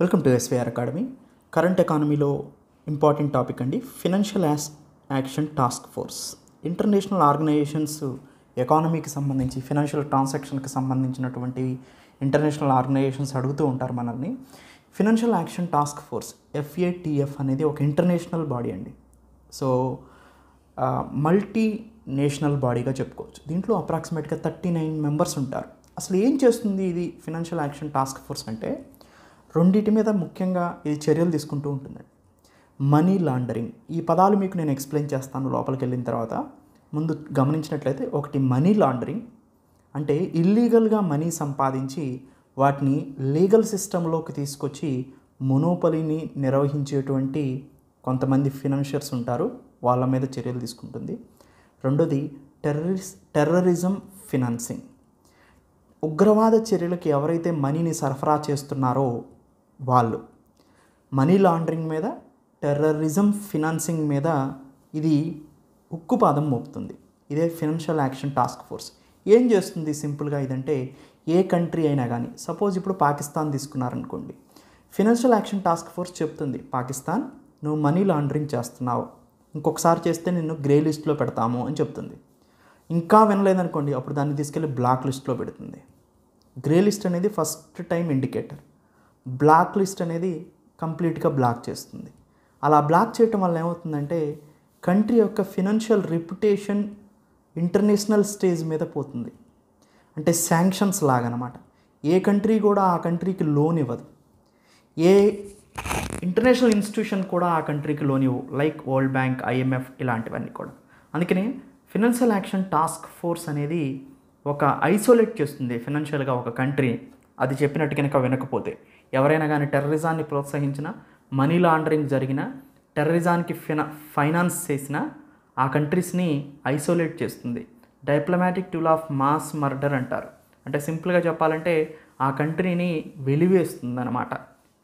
Welcome to SVR academy. Current ఎకానమీలో important topic అండి financial as action task force. International organisations ఎకానమీకి సంబంధించి financial ట్రాన్సాక్షన్కి సంబంధించినటువంటి ఇంటర్నేషనల్ ఆర్గనైజేషన్స్ అడుగుతూ ఉంటారు మనల్ని. Financial action task force FATF అనేది ఒక ఇంటర్నేషనల్ బాడీ అండి. సో మల్టీ నేషనల్ బాడీగా చెప్పుకోవచ్చు. దీంట్లో అప్రాక్సిమేట్గా థర్టీ నైన్ మెంబర్స్ ఉంటారు. అసలు ఏం చేస్తుంది ఇది ఫినాన్షియల్ యాక్షన్ టాస్క్ ఫోర్స్ అంటే రెండింటి మీద ముఖ్యంగా ఇది చర్యలు తీసుకుంటూ ఉంటుందండి. మనీ లాండరింగ్ ఈ పదాలు మీకు నేను ఎక్స్ప్లెయిన్ చేస్తాను లోపలికి వెళ్ళిన తర్వాత. ముందు గమనించినట్లయితే ఒకటి మనీ లాండరింగ్ అంటే ఇల్లీగల్గా మనీ సంపాదించి వాటిని లీగల్ సిస్టంలోకి తీసుకొచ్చి మొనోపలిని నిర్వహించేటువంటి కొంతమంది ఫినాన్షియర్స్ ఉంటారు. వాళ్ళ మీద చర్యలు తీసుకుంటుంది. రెండోది టెర్రరిస్ టెర్రరిజం ఫినాన్సింగ్ ఉగ్రవాద చర్యలకు ఎవరైతే మనీని సరఫరా చేస్తున్నారో వాళ్ళు. మనీ లాండరింగ్ మీద టెర్రరిజం ఫినాన్సింగ్ మీద ఇది ఉక్కుపాదం మోపుతుంది. ఇదే ఫినాన్షియల్ యాక్షన్ టాస్క్ ఫోర్స్. ఏం చేస్తుంది సింపుల్గా ఇదంటే ఏ కంట్రీ అయినా కానీ సపోజ్ ఇప్పుడు పాకిస్తాన్ తీసుకున్నారనుకోండి. ఫినాన్షియల్ యాక్షన్ టాస్క్ ఫోర్స్ చెప్తుంది పాకిస్తాన్ నువ్వు మనీ లాండరింగ్ చేస్తున్నావు. ఇంకొకసారి చేస్తే నిన్ను గ్రే లిస్ట్లో పెడతాము అని చెప్తుంది. ఇంకా వినలేదనుకోండి అప్పుడు దాన్ని తీసుకెళ్ళి బ్లాక్ లిస్ట్లో పెడుతుంది. గ్రే లిస్ట్ అనేది first time indicator. Black list అనేది కంప్లీట్గా బ్లాక్ చేస్తుంది. అలా బ్లాక్ చేయటం వల్ల ఏమవుతుందంటే కంట్రీ యొక్క ఫినాన్షియల్ రెప్యుటేషన్ ఇంటర్నేషనల్ స్టేజ్ మీద పోతుంది. అంటే శాంక్షన్స్ లాగనమాట. ఏ కంట్రీ కూడా ఆ కంట్రీకి లోన్ ఇవ్వదు. ఏ ఇంటర్నేషనల్ ఇన్స్టిట్యూషన్ కూడా ఆ కంట్రీకి లోన్ ఇవ్వు లైక్ వరల్డ్ బ్యాంక్ ఐఎంఎఫ్ ఇలాంటివన్నీ కూడా. అందుకనే ఫినాన్షియల్ యాక్షన్ టాస్క్ ఫోర్స్ అనేది ఒక ఐసోలేట్ చేస్తుంది ఫినాన్షియల్గా ఒక కంట్రీ అది చెప్పినట్టు కనుక వినకపోతే ఎవరైనా కానీ టెర్రరిజాన్ని ప్రోత్సహించిన మనీ లాండరింగ్ జరిగిన టెర్రరిజానికి ఫినా ఫైనాన్స్ చేసిన ఆ కంట్రీస్ని ఐసోలేట్ చేస్తుంది. Diplomatic tool of mass murder అంటారు. అంటే సింపుల్గా చెప్పాలంటే ఆ కంట్రీని వెలివేస్తుంది అనమాట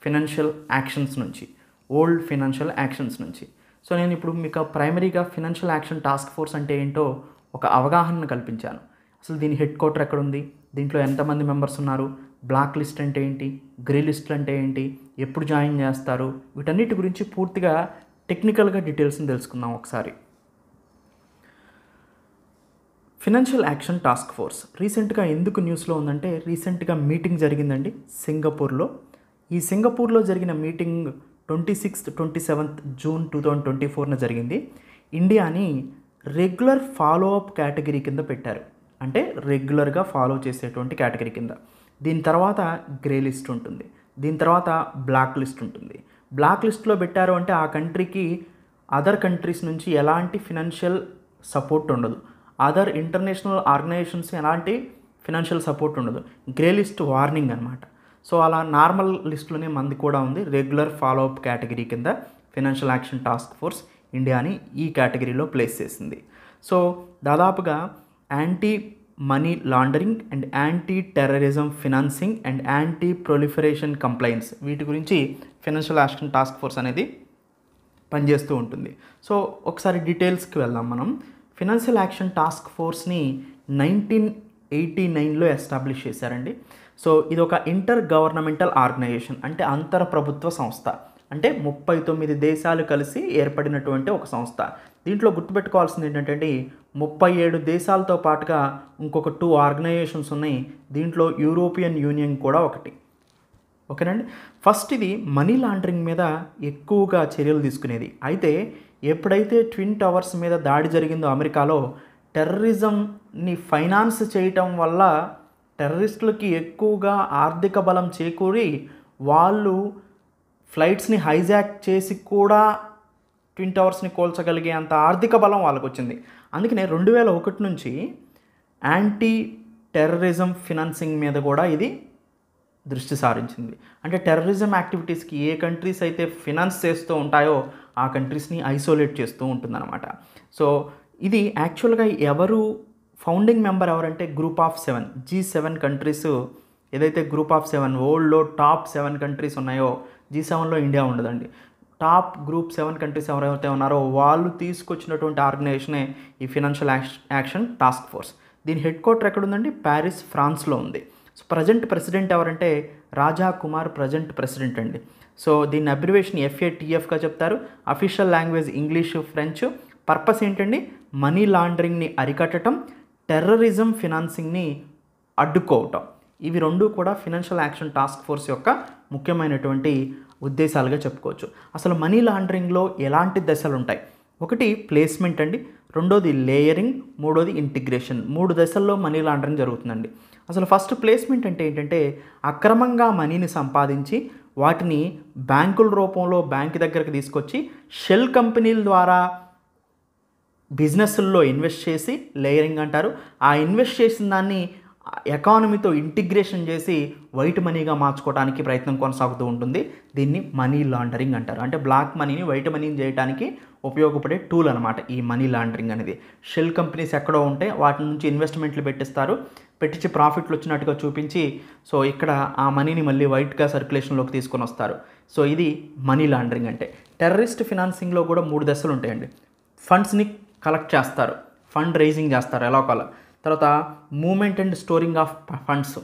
ఫినాన్షియల్ యాక్షన్స్ నుంచి ఓల్డ్ ఫినాన్షియల్ యాక్షన్స్ నుంచి. సో నేను ఇప్పుడు మీకు ప్రైమరీగా ఫినాన్షియల్ యాక్షన్ టాస్క్ ఫోర్స్ అంటే ఏంటో ఒక అవగాహనను కల్పించాను. అసలు దీని హెడ్ క్వార్టర్ ఎక్కడ ఉంది దీంట్లో ఎంతమంది మెంబర్స్ ఉన్నారు? బ్లాక్ లిస్ట్ అంటే ఏంటి? గ్రే లిస్ట్ అంటే ఏంటి? ఎప్పుడు జాయిన్ చేస్తారు? వీటన్నిటి గురించి పూర్తిగా టెక్నికల్గా డీటెయిల్స్ని తెలుసుకుందాం ఒకసారి. Financial action task force. రీసెంట్గా ఎందుకు న్యూస్లో ఉందంటే రీసెంట్గా మీటింగ్ జరిగిందండి సింగపూర్లో. ఈ సింగపూర్లో జరిగిన meeting twenty sixth twenty seventh June two thousand twenty ఫోర్న జరిగింది. ఇండియాని రెగ్యులర్ ఫాలో అప్ కేటగిరీ కింద పెట్టారు. అంటే రెగ్యులర్గా ఫాలో చేసేటువంటి కేటగిరీ కింద. దీని తర్వాత గ్రే లిస్ట్ ఉంటుంది. దీని తర్వాత బ్లాక్ లిస్ట్ ఉంటుంది. బ్లాక్ లిస్ట్లో పెట్టారు అంటే ఆ కంట్రీకి అదర్ కంట్రీస్ నుంచి ఎలాంటి ఫినాన్షియల్ సపోర్ట్ ఉండదు. అదర్ ఇంటర్నేషనల్ ఆర్గనైజేషన్స్ ఎలాంటి ఫినాన్షియల్ సపోర్ట్ ఉండదు. గ్రే లిస్ట్ వార్నింగ్ అనమాట సో అలా నార్మల్ లిస్టులోనే మంది కూడా ఉంది. రెగ్యులర్ ఫాలో అప్ కేటగిరీ కింద ఫినాన్షియల్ యాక్షన్ టాస్క్ ఫోర్స్ ఇండియాని ఈ కేటగిరీలో ప్లేస్ చేసింది. సో దాదాపుగా anti money laundering and anti terrorism financing and anti proliferation complaints వీటి గురించి ఫినాన్షియల్ యాక్షన్ టాస్క్ ఫోర్స్ అనేది పనిచేస్తూ ఉంటుంది. సో ఒకసారి డీటెయిల్స్కి వెళ్దాం మనం. ఫినాన్షియల్ యాక్షన్ టాస్క్ ఫోర్స్ని నైన్టీన్ ఎయిటీ నైన్లో ఎస్టాబ్లిష్ చేశారండి. సో ఇది ఒక ఇంటర్ గవర్నమెంటల్ ఆర్గనైజేషన్ అంటే అంతర ప్రభుత్వ సంస్థ. అంటే ముప్పై తొమ్మిది దేశాలు కలిసి ఏర్పడినటువంటి ఒక సంస్థ. దీంట్లో గుర్తుపెట్టుకోవాల్సింది ఏంటంటే ముప్పై ఏడు దేశాలతో పాటుగా ఇంకొక టూ ఆర్గనైజేషన్స్ ఉన్నాయి. దీంట్లో యూరోపియన్ యూనియన్ కూడా ఒకటి. ఓకేనండి? ఫస్ట్ ఇది మనీ లాండరింగ్ మీద ఎక్కువగా చర్యలు తీసుకునేది. అయితే ఎప్పుడైతే ట్విన్ టవర్స్ మీద దాడి జరిగిందో అమెరికాలో టెర్రరిజంని ఫైనాన్స్ చేయటం వల్ల టెర్రరిస్టులకి ఎక్కువగా ఆర్థిక బలం చేకూరి వాళ్ళు ఫ్లైట్స్ని హైజాక్ చేసి కూడా ట్విన్ టవర్స్ని కోల్చగలిగే అంత ఆర్థిక బలం వాళ్ళకు వచ్చింది అందుకనే రెండు వేల ఒకటి నుంచి యాంటీ టెర్రరిజం ఫినాన్సింగ్ మీద కూడా ఇది దృష్టి సారించింది. అంటే టెర్రరిజం యాక్టివిటీస్కి ఏ కంట్రీస్ అయితే ఫినాన్స్ చేస్తూ ఉంటాయో ఆ కంట్రీస్ని ఐసోలేట్ చేస్తూ ఉంటుందన్నమాట. సో ఇది యాక్చువల్గా ఎవరు ఫౌండింగ్ మెంబర్ ఎవరంటే group of seven G seven countries ఏదైతే గ్రూప్ ఆఫ్ సెవెన్ వరల్డ్లో టాప్ సెవెన్ కంట్రీస్ ఉన్నాయో జీ సెవెన్లో ఇండియా ఉండదండి. టాప్ గ్రూప్ సెవెన్ కంట్రీస్ ఎవరైతే ఉన్నారో వాళ్ళు తీసుకొచ్చినటువంటి ఆర్గనైజేషనే ఈ ఫినాన్షియల్ యాక్షన్ టాస్క్ ఫోర్స్. దీని హెడ్ క్వార్టర్ ఎక్కడ ఉందండి ప్యారిస్ ఫ్రాన్స్లో ఉంది. సో ప్రజెంట్ ప్రెసిడెంట్ ఎవరంటే రాజా కుమార్ ప్రజెంట్ ప్రెసిడెంట్ అండి. సో దీని అబ్రివేషన్ ఎఫ్ఏటిఎఫ్గా చెప్తారు. Official language English French. Purpose ఏంటండి? మనీ లాండరింగ్ని అరికట్టడం టెర్రరిజం ఫినాన్సింగ్ని అడ్డుకోవటం. ఇవి రెండు కూడా ఫినాన్షియల్ యాక్షన్ టాస్క్ ఫోర్స్ యొక్క ముఖ్యమైనటువంటి ఉద్దేశాలుగా చెప్పుకోవచ్చు. అసలు మనీ లాండరింగ్లో ఎలాంటి దశలు ఉంటాయి ఒకటి ప్లేస్మెంట్ అండి. రెండోది లేయరింగ్. మూడోది ఇంటిగ్రేషన్. మూడు దశల్లో మనీ లాండరింగ్ జరుగుతుందండి. అసలు ఫస్ట్ ప్లేస్మెంట్ అంటే ఏంటంటే అక్రమంగా మనీని సంపాదించి వాటిని బ్యాంకుల రూపంలో బ్యాంక్ దగ్గరకు తీసుకొచ్చి షెల్ కంపెనీల ద్వారా బిజినెస్ల్లో ఇన్వెస్ట్ చేసి లేయరింగ్ అంటారు. ఆ ఇన్వెస్ట్ చేసిన దాన్ని ఎకానమీతో ఇంటిగ్రేషన్ చేసి వైట్ మనీగా మార్చుకోవడానికి ప్రయత్నం కొనసాగుతూ ఉంటుంది. దీన్ని మనీ లాండరింగ్ అంటారు. అంటే బ్లాక్ మనీని వైట్ మనీని చేయడానికి ఉపయోగపడే టూల్ అనమాట ఈ మనీ లాండరింగ్ అనేది. షెల్ కంపెనీస్ ఎక్కడో ఉంటే వాటి నుంచి ఇన్వెస్ట్మెంట్లు పెట్టిస్తారు. పెట్టించి ప్రాఫిట్లు వచ్చినట్టుగా చూపించి సో ఇక్కడ ఆ మనీని మళ్ళీ వైట్గా సర్క్యులేషన్లోకి తీసుకొని వస్తారు. సో ఇది మనీ లాండరింగ్ అంటే. టెర్రరిస్ట్ ఫినాన్సింగ్లో కూడా మూడు దశలు ఉంటాయండి. ఫండ్స్ని కలెక్ట్ చేస్తారు. ఫండ్ రైజింగ్ చేస్తారు. ఎలా ఒకలా తర్వాత movement and storing of funds.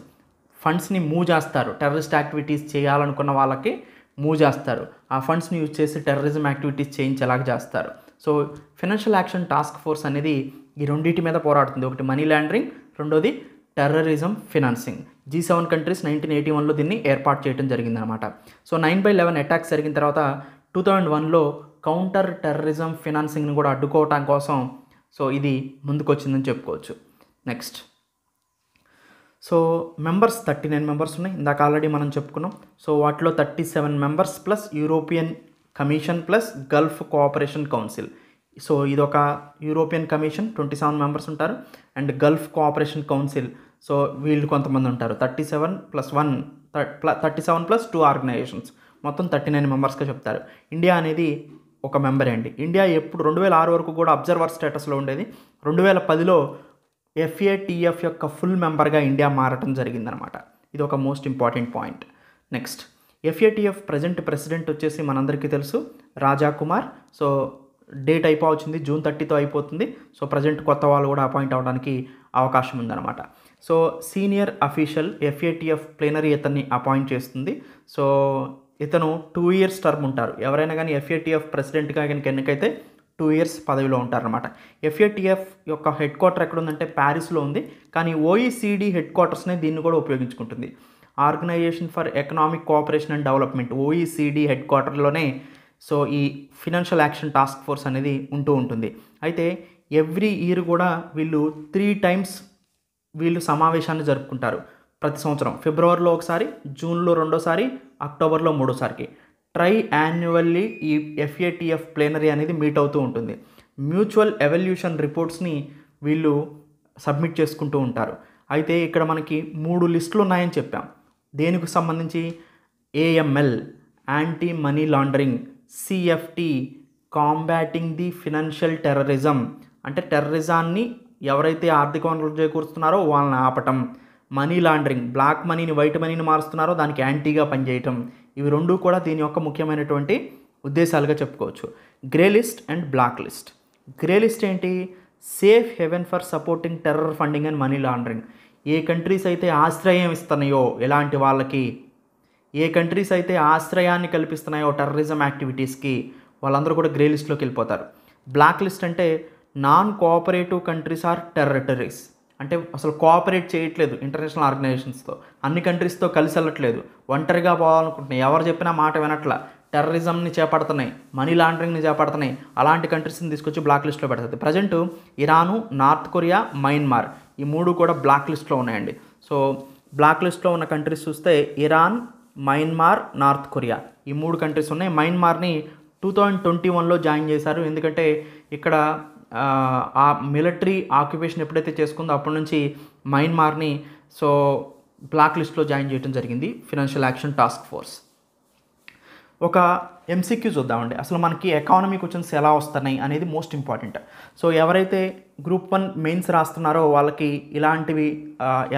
ఫండ్స్ని move చేస్తారు. టెర్రరిస్ట్ యాక్టివిటీస్ చేయాలనుకున్న వాళ్ళకి మూవ్ చేస్తారు. ఆ ఫండ్స్ని యూజ్ చేసి టెర్రరిజం యాక్టివిటీస్ చేయించేలాగా చేస్తారు. So financial action task force అనేది ఈ రెండింటి మీద పోరాడుతుంది. ఒకటి మనీ లాండరింగ్ రెండోది terrorism financing. G seven countries nineteen eighty వన్లో దీన్ని ఏర్పాటు చేయడం జరిగిందనమాట so nine by eleven attacks జరిగిన తర్వాత టూ థౌజండ్ వన్లో కౌంటర్ టెర్రరిజం ఫినాన్సింగ్ని కూడా అడ్డుకోవటం కోసం సో ఇది ముందుకొచ్చిందని చెప్పుకోవచ్చు. Next so members thirty nine members ఉన్నాయి. ఇందాక ఆల్రెడీ మనం చెప్పుకున్నాం. సో వాటిలో thirty seven members plus European commission plus Gulf Cooperation Council so ఇదొక European Commission twenty seven members ఉంటారు. And Gulf Cooperation Council so వీళ్ళు కొంతమంది ఉంటారు. Thirty seven plus one thirty seven plus two organisations మొత్తం thirty nine మెంబర్స్గా చెప్తారు. India అనేది ఒక మెంబరే అండి. ఇండియా ఎప్పుడు రెండు వేల ఆరు వరకు కూడా అబ్జర్వర్ స్టేటస్లో ఉండేది. రెండు వేల పదిలో ఎఫ్ఏటిఎఫ్ యొక్క ఫుల్ మెంబర్గా ఇండియా మారటం జరిగిందనమాట. ఇది ఒక most important point next FATF present president వచ్చేసి మనందరికీ తెలుసు రాజా కుమార్. సో డేట్ అయిపోవచ్చింది జూన్ థర్టీతో అయిపోతుంది. సో ప్రజెంట్ కొత్త వాళ్ళు కూడా అపాయింట్ అవ్వడానికి అవకాశం ఉందన్నమాట so senior official FATF plenary ఇతన్ని అపాయింట్ చేస్తుంది. సో ఇతను టూ ఇయర్స్ టర్మ్ ఉంటారు. ఎవరైనా కానీ ఎఫ్ఏటిఎఫ్ ప్రెసిడెంట్గా కనుక ఎన్నికైతే టూ ఇయర్స్ పదవిలో ఉంటారనమాట ఎఫ్ఏటిఎఫ్ యొక్క హెడ్ క్వార్టర్ ఎక్కడ ఉందంటే ప్యారిస్లో ఉంది. కానీ ఓఈసీడీ హెడ్ క్వార్టర్స్నే దీన్ని కూడా ఉపయోగించుకుంటుంది. Organisation for economic cooperation and development OECD head క్వార్టర్లోనే so ఈ ఫినాన్షియల్ యాక్షన్ టాస్క్ ఫోర్స్ అనేది ఉంటూ ఉంటుంది. అయితే ఎవ్రీ ఇయర్ కూడా వీళ్ళు త్రీ టైమ్స్ వీళ్ళు సమావేశాన్ని జరుపుకుంటారు. ప్రతి సంవత్సరం ఫిబ్రవరిలో ఒకసారి జూన్లో రెండోసారి అక్టోబర్లో మూడోసారికి. ట్రై యాన్యువల్లీ ఈ ఎఫ్ఏటిఎఫ్ ప్లేనరీ అనేది మీట్ అవుతూ ఉంటుంది. మ్యూచువల్ ఎవల్యూషన్ రిపోర్ట్స్ని వీళ్ళు సబ్మిట్ చేసుకుంటూ ఉంటారు. అయితే ఇక్కడ మనకి మూడు లిస్టులు ఉన్నాయని చెప్పాం. దేనికి సంబంధించి? AML anti money laundering CFT combating the financial terrorism అంటే టెర్రరిజాన్ని ఎవరైతే ఆర్థిక వనరులు చేకూరుస్తున్నారో వాళ్ళని ఆపటం. మనీ లాండరింగ్ బ్లాక్ మనీని వైట్ మనీని మారుస్తున్నారో దానికి యాంటీగా పనిచేయటం. ఇవి రెండు కూడా దీని యొక్క ముఖ్యమైనటువంటి ఉద్దేశాలుగా చెప్పుకోవచ్చు. Grey list and black list grey list ఏంటి? Safe haven for supporting terror funding and money laundering A countries అయితే ఆశ్రయం ఇస్తున్నాయో ఎలాంటి వాళ్ళకి? ఏ కంట్రీస్ అయితే ఆశ్రయాన్ని కల్పిస్తున్నాయో టెర్రరిజం యాక్టివిటీస్కి వాళ్ళందరూ కూడా గ్రే లిస్ట్లోకి వెళ్ళిపోతారు. బ్లాక్ లిస్ట్ అంటే non cooperative countries or territories అంటే అసలు కోఆపరేట్ చేయట్లేదు ఇంటర్నేషనల్ ఆర్గనైజేషన్స్తో అన్ని కంట్రీస్తో కలిసి వెళ్ళట్లేదు. ఒంటరిగా పోవాలనుకుంటున్నాయి. ఎవరు చెప్పినా మాట వినట్లా. టెర్రరిజంని చేపడుతున్నాయి. మనీ లాండరింగ్ని చేపడుతున్నాయి. అలాంటి కంట్రీస్ని తీసుకొచ్చి బ్లాక్ లిస్ట్లో పెడుతుంది present Iran North Korea Myanmar ఈ మూడు కూడా బ్లాక్ లిస్ట్లో ఉన్నాయండి. సో బ్లాక్ లిస్ట్లో ఉన్న కంట్రీస్ చూస్తే ఇరాన్ మయన్మార్ నార్త్ కొరియా ఈ మూడు కంట్రీస్ ఉన్నాయి. మయన్మార్ని టూ థౌజండ్ ట్వంటీ వన్లో జాయిన్ చేశారు. ఎందుకంటే ఇక్కడ ఆ మిలిటరీ ఆక్యుపేషన్ ఎప్పుడైతే చేసుకుందో అప్పటి నుంచి మయన్మార్ని సో బ్లాక్ లిస్ట్లో జాయిన్ చేయడం జరిగింది ఫినాన్షియల్ యాక్షన్ టాస్క్ ఫోర్స్ ఒక ఎంసీక్యూ చూద్దామండి. అసలు మనకి ఎకానమీ క్వశ్చన్స్ ఎలా వస్తున్నాయి అనేది మోస్ట్ ఇంపార్టెంట్ సో ఎవరైతే గ్రూప్ వన్ మెయిన్స్ రాస్తున్నారో వాళ్ళకి ఇలాంటివి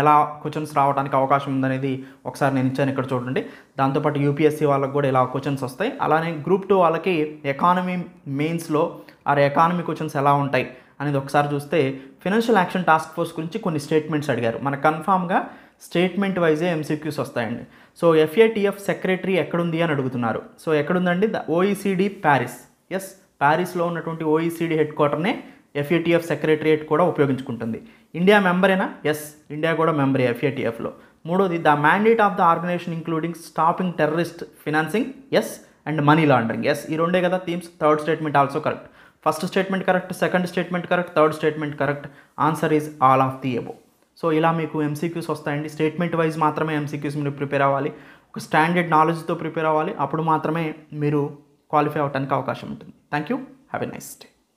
ఎలా క్వశ్చన్స్ రావడానికి అవకాశం ఉందనేది ఒకసారి నేను ఇచ్చాను ఇక్కడ చూడండి. దాంతోపాటు యూపీఎస్సీ వాళ్ళకి కూడా ఇలా క్వశ్చన్స్ వస్తాయి. అలానే గ్రూప్ టూ వాళ్ళకి ఎకానమీ మెయిన్స్లో ఆ ఎకానమీ క్వశ్చన్స్ ఎలా ఉంటాయి అనేది ఒకసారి చూస్తే ఫినాన్షియల్ యాక్షన్ టాస్క్ ఫోర్స్ గురించి కొన్ని స్టేట్మెంట్స్ అడిగారు. మన కన్ఫామ్గా స్టేట్మెంట్ వైజే ఎంసీక్యూస్ వస్తాయండి. సో ఎఫ్ఏటిఎఫ్ సెక్రటరీ ఎక్కడుంది అని అడుగుతున్నారు. సో ఎక్కడుందండి? ద ఓఈసీడీ ప్యారిస్ ఎస్ ప్యారిస్లో ఉన్నటువంటి ఓఈసీడీ హెడ్ క్వార్టర్నే ఎఫ్ఏటిఎఫ్ సెక్రటరియట్ కూడా ఉపయోగించుకుంటుంది. ఇండియా మెంబరేనా? ఎస్ ఇండియా కూడా మెంబరే ఎఫ్ఏటిఎఫ్లో మూడోది the mandate of the organisation including stopping terrorist financing. Yes and money laundering. Yes ఈ రెండే కదా? Themes. Third statement also correct. First statement correct second statement correct third statement correct. Answer is all of the above so ఇలా మీకు MCQs వస్తాయండి. Statement wise మాత్రమే MCQs మీరు prepare అవ్వాలి. ఒక స్టాండర్డ్ నాలెడ్జ్తో ప్రిపేర్ అవ్వాలి. అప్పుడు మాత్రమే మీరు క్వాలిఫై అవ్వడానికి అవకాశం ఉంటుంది. Thank you have a nice day